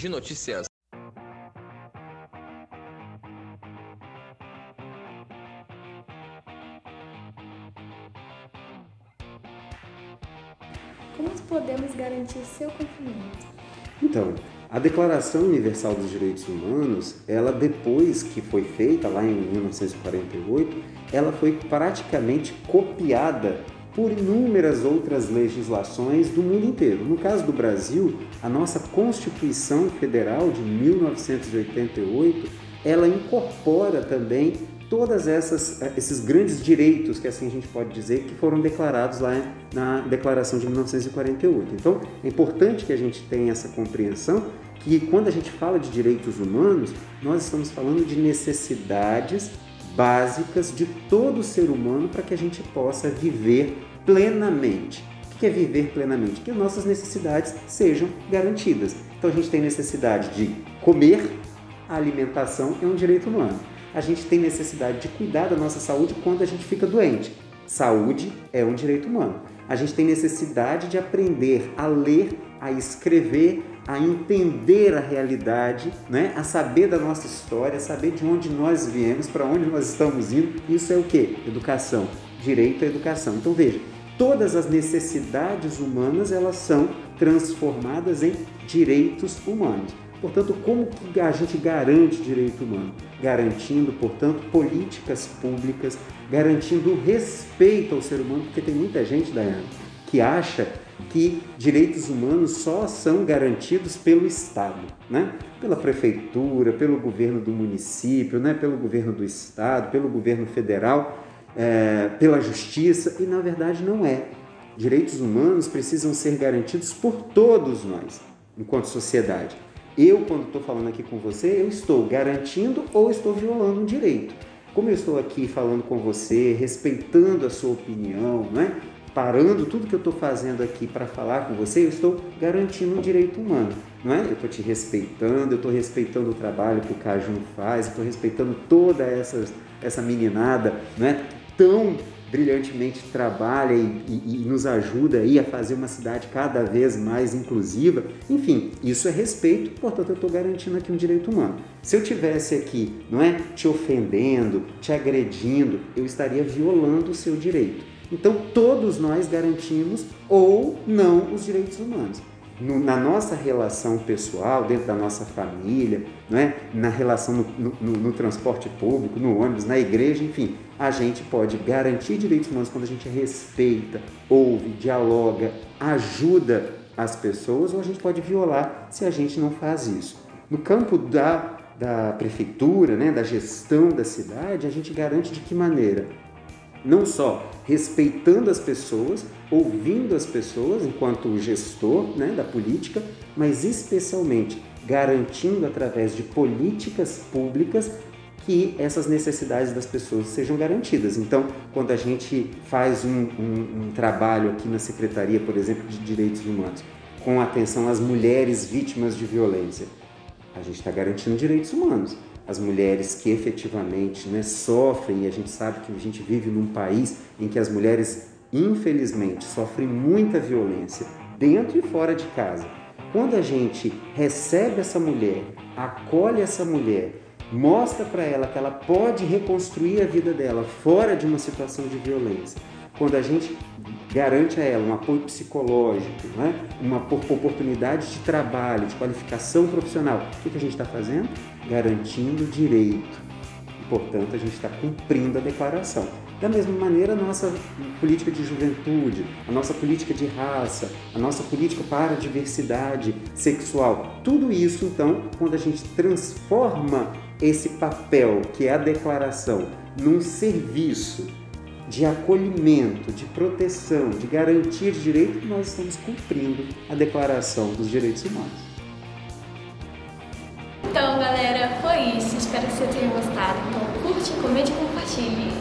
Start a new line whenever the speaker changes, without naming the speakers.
de notícias.
Como podemos garantir seu cumprimento?
Então, a Declaração Universal dos Direitos Humanos, ela depois que foi feita lá em 1948, ela foi praticamente copiada por inúmeras outras legislações do mundo inteiro. No caso do Brasil, a nossa Constituição Federal de 1988, ela incorpora também todas essas esses grandes direitos que assim a gente pode dizer que foram declarados lá na Declaração de 1948. Então, é importante que a gente tenha essa compreensão que quando a gente fala de direitos humanos, nós estamos falando de necessidades básicas de todo ser humano para que a gente possa viver plenamente. O que é viver plenamente? Que nossas necessidades sejam garantidas. Então a gente tem necessidade de comer, a alimentação é um direito humano. A gente tem necessidade de cuidar da nossa saúde quando a gente fica doente. Saúde é um direito humano. A gente tem necessidade de aprender a ler, a escrever, a entender a realidade, né? a saber da nossa história, a saber de onde nós viemos, para onde nós estamos indo. Isso é o que? Educação. Direito à educação. Então veja, todas as necessidades humanas elas são transformadas em direitos humanos. Portanto, como que a gente garante direito humano? Garantindo, portanto, políticas públicas, garantindo o respeito ao ser humano, porque tem muita gente, Dayana, que acha que direitos humanos só são garantidos pelo Estado, né? pela prefeitura, pelo governo do município, né? pelo governo do Estado, pelo governo federal, é, pela justiça, e na verdade não é. Direitos humanos precisam ser garantidos por todos nós, enquanto sociedade. Eu, quando estou falando aqui com você, eu estou garantindo ou estou violando um direito. Como eu estou aqui falando com você, respeitando a sua opinião, né? Parando tudo que eu estou fazendo aqui para falar com você, eu estou garantindo um direito humano, não é? Eu estou te respeitando, eu estou respeitando o trabalho que o Cajun faz, estou respeitando toda essa, essa meninada, não é? Tão brilhantemente trabalha e, e, e, nos ajuda aí a fazer uma cidade cada vez mais inclusiva. Enfim, isso é respeito, portanto eu estou garantindo aqui um direito humano. Se eu tivesse aqui, não é, te ofendendo, te agredindo, eu estaria violando o seu direito. Então, todos nós garantimos ou não os direitos humanos. No, na nossa relação pessoal, dentro da nossa família, não é? na relação no, no, no, transporte público, no ônibus, na igreja, enfim, a gente pode garantir direitos humanos quando a gente respeita, ouve, dialoga, ajuda as pessoas, ou a gente pode violar se a gente não faz isso. No campo da, da prefeitura, né, da gestão da cidade, a gente garante de que maneira? Não só respeitando as pessoas, ouvindo as pessoas enquanto gestor né, da política, mas especialmente garantindo através de políticas públicas que essas necessidades das pessoas sejam garantidas. Então, quando a gente faz um, um, um trabalho aqui na Secretaria, por exemplo, de Direitos Humanos, com atenção às mulheres vítimas de violência, a gente está garantindo direitos humanos as mulheres que efetivamente né, sofrem, e a gente sabe que a gente vive num país em que as mulheres, infelizmente, sofrem muita violência, dentro e fora de casa. Quando a gente recebe essa mulher, acolhe essa mulher, mostra para ela que ela pode reconstruir a vida dela fora de uma situação de violência, quando a gente garante a ela um apoio psicológico, né? uma oportunidade de trabalho, de qualificação profissional, o que a gente está fazendo? Garantindo direito. E, portanto, a gente está cumprindo a declaração. Da mesma maneira, a nossa política de juventude, a nossa política de raça, a nossa política para a diversidade sexual, tudo isso, então, quando a gente transforma esse papel, que é a declaração, num serviço de acolhimento, de proteção, de garantia de direito, nós estamos cumprindo a Declaração dos Direitos Humanos.
Então, galera, foi isso. Espero que você tenha gostado. Então, curte, comente e compartilhe.